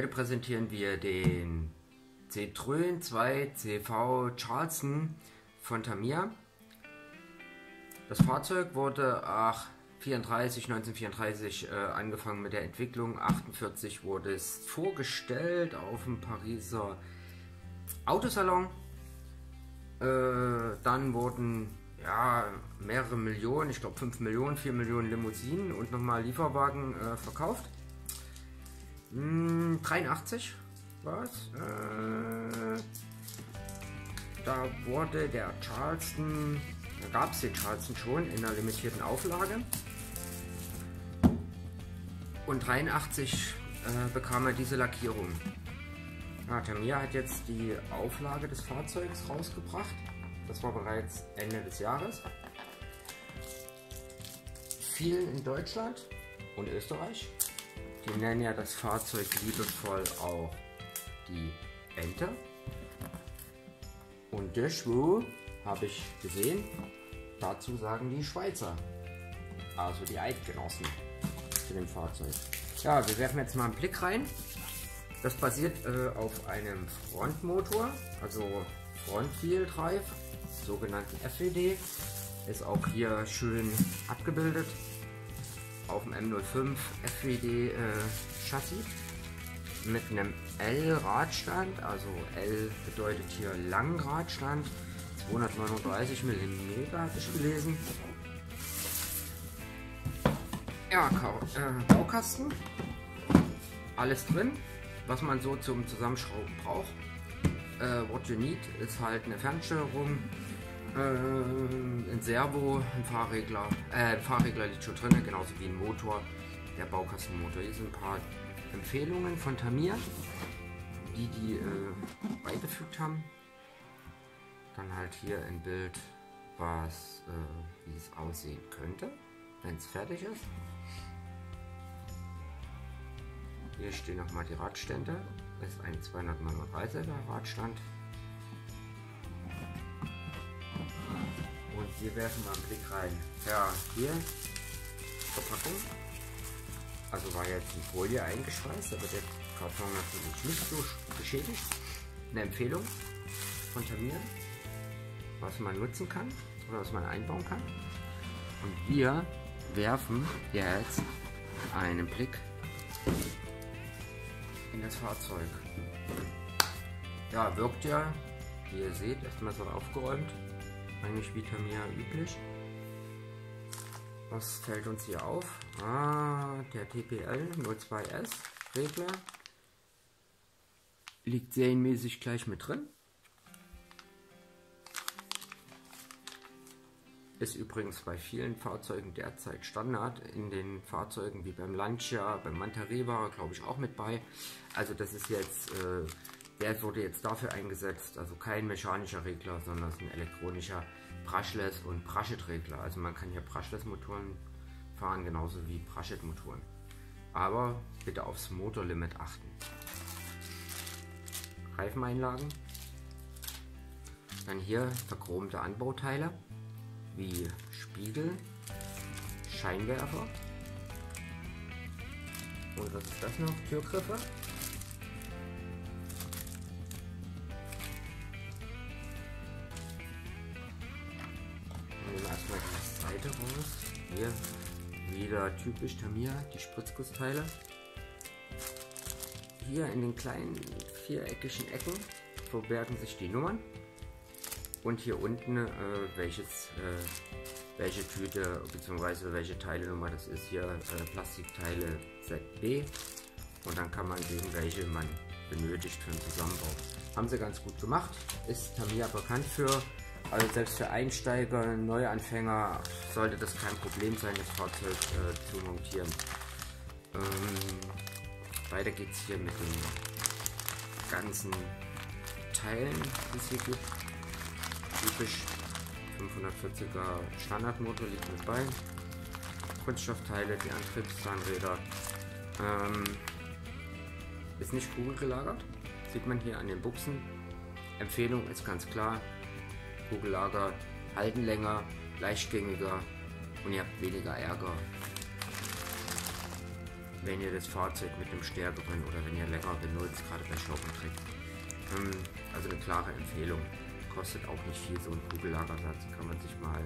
Heute präsentieren wir den Citroën 2 CV Charleston von Tamiya. Das Fahrzeug wurde ach, 34, 1934 äh, angefangen mit der Entwicklung, 48 wurde es vorgestellt auf dem Pariser Autosalon. Äh, dann wurden ja, mehrere Millionen, ich glaube 5 Millionen, 4 Millionen Limousinen und nochmal Lieferwagen äh, verkauft. 83 war es. Äh, da wurde der Charleston, da gab es den Charleston schon in einer limitierten Auflage. Und 83 äh, bekam er diese Lackierung. Ja, Tamiya hat jetzt die Auflage des Fahrzeugs rausgebracht. Das war bereits Ende des Jahres. Vielen in Deutschland und Österreich die nennen ja das Fahrzeug liebevoll auch die Ente. Und das wo habe ich gesehen, dazu sagen die Schweizer, also die Eidgenossen zu dem Fahrzeug. Ja, wir werfen jetzt mal einen Blick rein. Das basiert äh, auf einem Frontmotor, also Front-Wheel Drive, sogenannten FWD. Ist auch hier schön abgebildet auf dem M05 FWD äh, Chassis mit einem L-Radstand, also L bedeutet hier Langradstand, 239 mm habe ich gelesen. Ja, äh, Baukasten, alles drin, was man so zum Zusammenschrauben braucht. Äh, what you need ist halt eine Fernsteuerung, äh, ein Servo, ein Fahrregler. Äh, ein Fahrregler liegt schon drin, genauso wie ein Motor, der Baukastenmotor. Hier sind ein paar Empfehlungen von Tamir, die die äh, beigefügt haben. Dann halt hier ein Bild, was äh, wie es aussehen könnte, wenn es fertig ist. Hier stehen nochmal die Radstände. Das ist ein 239er Radstand Wir werfen mal einen Blick rein. Ja, hier Verpackung. Also war jetzt in Folie eingeschweißt, aber der Karton natürlich nicht so beschädigt. Eine Empfehlung von Tamir, was man nutzen kann oder was man einbauen kann. Und wir werfen jetzt einen Blick in das Fahrzeug. Ja, wirkt ja, wie ihr seht, erstmal so aufgeräumt eigentlich wie Tamiya üblich. Was fällt uns hier auf? Ah, der TPL 02S Regler liegt serienmäßig gleich mit drin. Ist übrigens bei vielen Fahrzeugen derzeit Standard. In den Fahrzeugen wie beim Lancia, beim Mantareva glaube ich auch mit bei. Also das ist jetzt äh, der wurde jetzt dafür eingesetzt, also kein mechanischer Regler, sondern ein elektronischer Brushless und Brushed-Regler. Also man kann hier Brushless-Motoren fahren, genauso wie Brushed-Motoren. Aber bitte aufs Motorlimit achten. Reifeneinlagen. Dann hier verchromte Anbauteile wie Spiegel, Scheinwerfer. Und was ist das noch? Türgriffe. Wieder typisch Tamiya, die Spritzgussteile. Hier in den kleinen viereckigen Ecken verbergen sich die Nummern. Und hier unten äh, welches, äh, welche Tüte bzw. welche Teilenummer das ist. Hier äh, Plastikteile ZB. Und dann kann man sehen, welche man benötigt für den Zusammenbau. Haben sie ganz gut gemacht. Ist Tamiya bekannt für also selbst für Einsteiger, Neuanfänger sollte das kein Problem sein, das Fahrzeug äh, zu montieren. Ähm, weiter geht es hier mit den ganzen Teilen, die es hier gibt. Typisch 540er Standardmotor liegt mit bei. Kunststoffteile, die Antriebszahnräder. Ähm, ist nicht kugelgelagert, sieht man hier an den Buchsen. Empfehlung ist ganz klar, Kugellager halten länger, leichtgängiger und ihr habt weniger Ärger. wenn ihr das Fahrzeug mit dem stärkeren oder wenn ihr länger benutzt, gerade bei Shop und Trick. Ähm, also eine klare Empfehlung. Kostet auch nicht viel, so ein Kugellagersatz kann man sich mal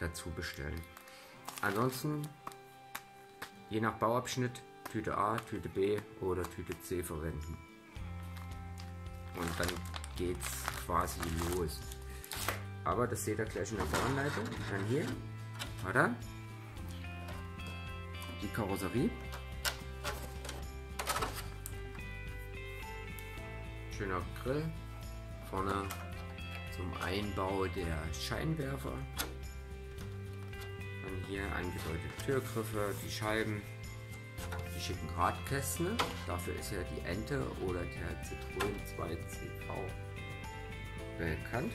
dazu bestellen. Ansonsten, je nach Bauabschnitt, Tüte A, Tüte B oder Tüte C verwenden. Und dann geht's quasi los. Aber das seht ihr gleich in der Bauanleitung. Dann hier, oder? Die Karosserie. Schöner Grill. Vorne zum Einbau der Scheinwerfer. Dann hier angedeutete Türgriffe, die Scheiben, die schicken Radkästen. Dafür ist ja die Ente oder der Zitronen 2CV bekannt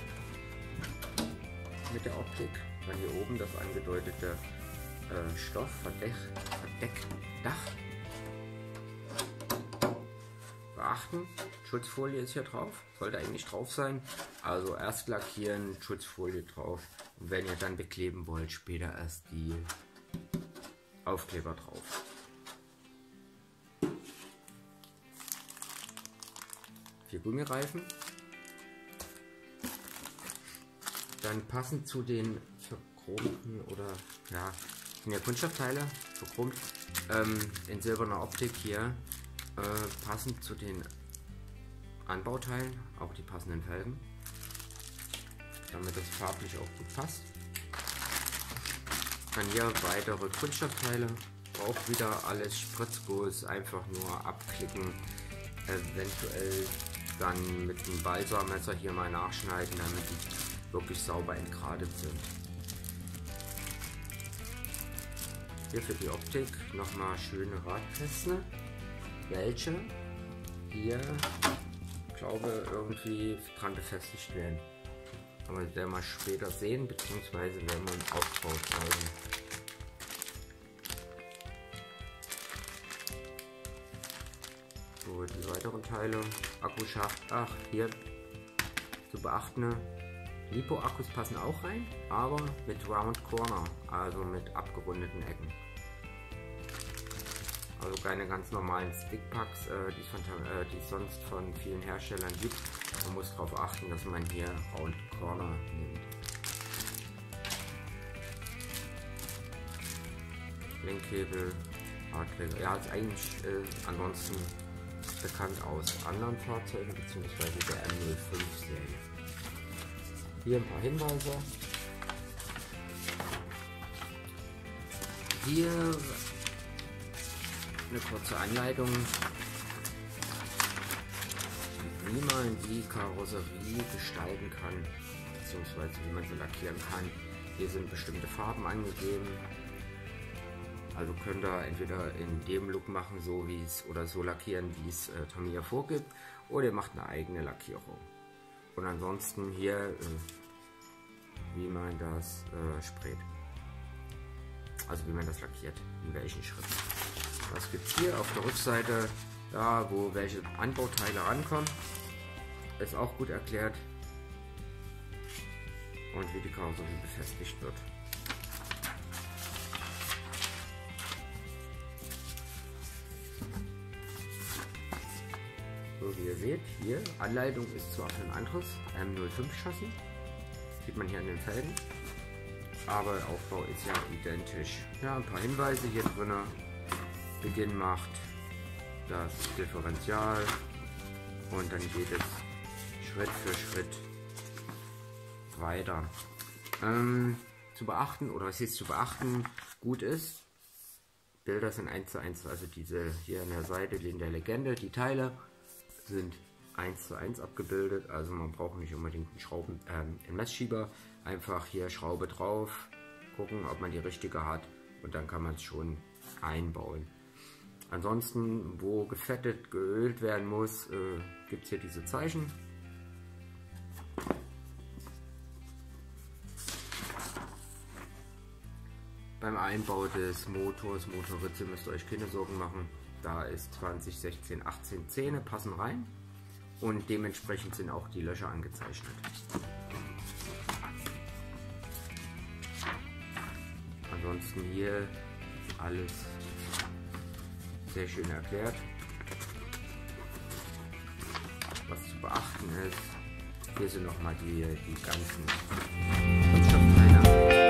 mit der Optik. Dann hier oben das angedeutete äh, Stoff, Verdeck, Verdeckdach. Beachten, Schutzfolie ist hier drauf, sollte eigentlich drauf sein. Also erst lackieren, Schutzfolie drauf. Und wenn ihr dann bekleben wollt, später erst die Aufkleber drauf. Vier Gummireifen. Dann passend zu den verchromten oder ja, sind ja Kunststoffteile, verchromt, ähm, in silberner Optik hier, äh, passend zu den Anbauteilen, auch die passenden Felgen, damit das farblich auch gut passt. Dann hier weitere Kunststoffteile, auch wieder alles spritzgroß, einfach nur abklicken, eventuell dann mit dem Balsamesser hier mal nachschneiden, damit die wirklich sauber entgradet sind. Hier für die Optik nochmal schöne Radkästen, welche hier, glaube irgendwie dran befestigt werden. Aber das werden wir später sehen, beziehungsweise werden wir im Aufbau zeigen. So, die weiteren Teile, Akkuschacht, ach, hier zu beachten, Lipo-Akkus passen auch rein, aber mit Round Corner, also mit abgerundeten Ecken. Also keine ganz normalen Stickpacks, äh, die, äh, die es sonst von vielen Herstellern gibt. Man muss darauf achten, dass man hier Round Corner nimmt. Lenkhebel, Radträger. Ja, ist eigentlich äh, ansonsten bekannt aus anderen Fahrzeugen bzw. der M05-Serie. Hier ein paar Hinweise. Hier eine kurze Anleitung, wie man die Karosserie gestalten kann, beziehungsweise wie man sie lackieren kann. Hier sind bestimmte Farben angegeben. Also könnt ihr entweder in dem Look machen, so wie es oder so lackieren, wie es äh, Tamiya vorgibt, oder ihr macht eine eigene Lackierung. Und ansonsten hier, äh, wie man das äh, sprayt. Also wie man das lackiert, in welchen Schritten. Was gibt es hier auf der Rückseite, da wo welche Anbauteile rankommen, ist auch gut erklärt. Und wie die Karosserie befestigt wird. Seht, hier Anleitung ist zwar für ein anderes M05 Chassis, sieht man hier an den Felgen, aber der Aufbau ist ja identisch. Ja, ein paar Hinweise hier drin. Beginn macht das Differential und dann geht es Schritt für Schritt weiter. Ähm, zu beachten oder was jetzt zu beachten gut ist, Bilder sind 1 zu 1, also diese hier an der Seite in der Legende, die Teile sind 1 zu 1 abgebildet, also man braucht nicht unbedingt einen, Schrauben, äh, einen Messschieber, einfach hier Schraube drauf, gucken, ob man die richtige hat und dann kann man es schon einbauen. Ansonsten, wo gefettet, geölt werden muss, äh, gibt es hier diese Zeichen. Beim Einbau des Motors, Motorritze müsst ihr euch keine Sorgen machen. Da ist 2016 18 Zähne, passen rein und dementsprechend sind auch die Löcher angezeichnet. Ansonsten hier alles Sehr schön erklärt. Was zu beachten ist. Hier sind nochmal die, die ganzen Kunststoffteile.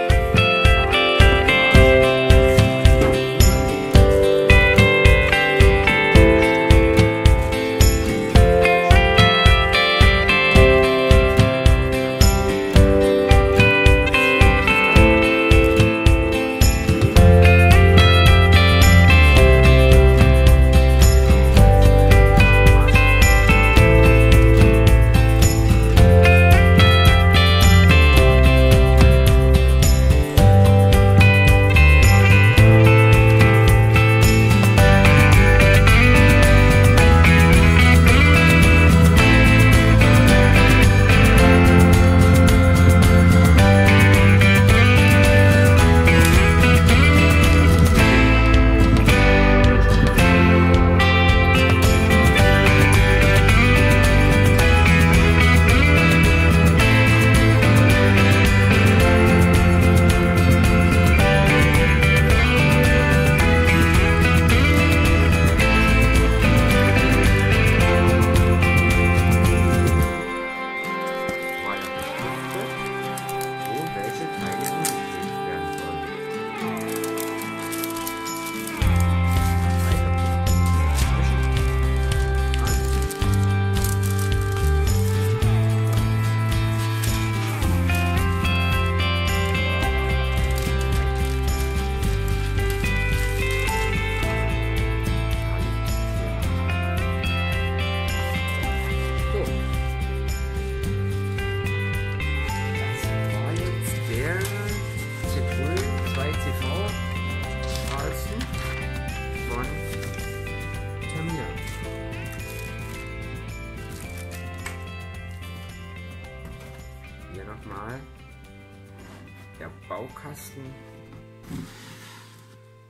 Baukasten,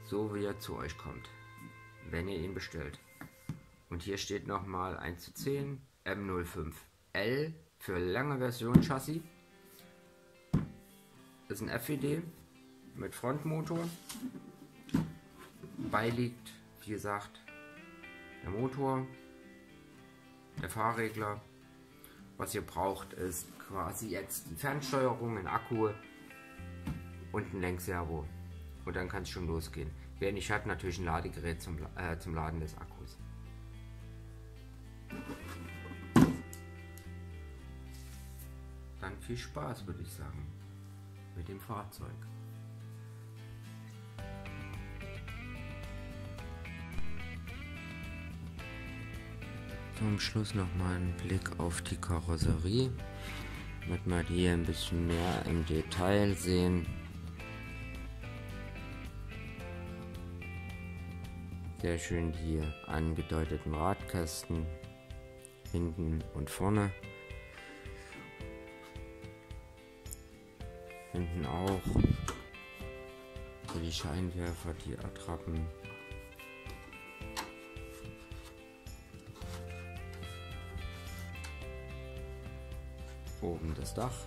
so wie er zu euch kommt, wenn ihr ihn bestellt. Und hier steht nochmal 1 zu 10 M05L für lange Version Chassis. Das ist ein FWD mit Frontmotor. Beiliegt, wie gesagt, der Motor, der Fahrregler. Was ihr braucht, ist quasi jetzt eine Fernsteuerung, ein Akku und ein Lenkservo. Und dann kann es schon losgehen. Wer nicht hat, natürlich ein Ladegerät zum, äh, zum Laden des Akkus. Dann viel Spaß, würde ich sagen, mit dem Fahrzeug. Zum Schluss noch mal ein Blick auf die Karosserie damit wir die ein bisschen mehr im Detail sehen. Sehr schön die angedeuteten Radkästen hinten und vorne. Hinten auch so die Scheinwerfer, die Attrappen. Oben das Dach.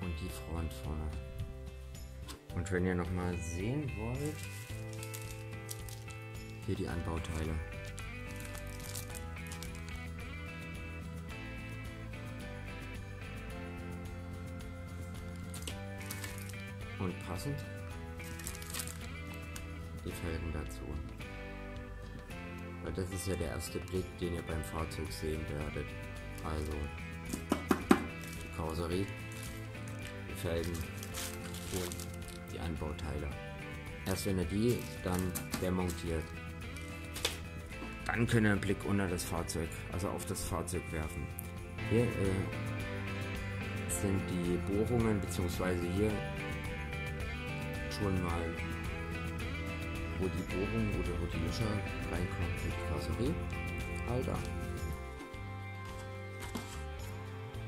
Und die Front vorne. Und wenn ihr noch mal sehen wollt, hier die Anbauteile. Und passend die Felgen dazu. Weil das ist ja der erste Blick, den ihr beim Fahrzeug sehen werdet. Also die Karosserie, die Felgen und die Anbauteile. Erst wenn ihr die dann demontiert, dann könnt ihr einen Blick unter das Fahrzeug, also auf das Fahrzeug werfen. Hier äh, sind die Bohrungen, beziehungsweise hier schon mal wo die Bohrung oder wo die Löcher reinkommen für die Karosserie. Alter.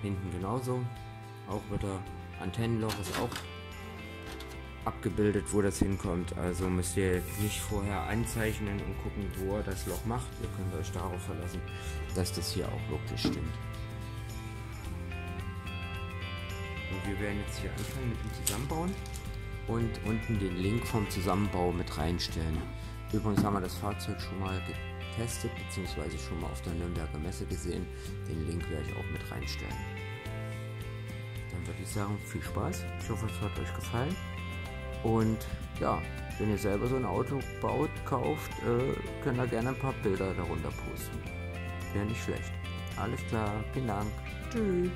Hinten genauso. Auch wieder Antennenloch ist auch abgebildet, wo das hinkommt. Also müsst ihr nicht vorher anzeichnen und gucken, wo er das Loch macht. Ihr könnt euch darauf verlassen, dass das hier auch wirklich stimmt. Und wir werden jetzt hier anfangen mit dem Zusammenbauen. und unten den Link vom Zusammenbau mit reinstellen. Übrigens haben wir das Fahrzeug schon mal getestet, beziehungsweise schon mal auf der Nürnberger Messe gesehen. Den Link werde ich auch mit reinstellen. Dann würde ich sagen, viel Spaß. Ich hoffe, es hat euch gefallen. Und ja, wenn ihr selber so ein Auto baut, kauft, äh, könnt ihr gerne ein paar Bilder darunter posten. Wäre nicht schlecht. Alles klar, vielen Dank. Tschüss.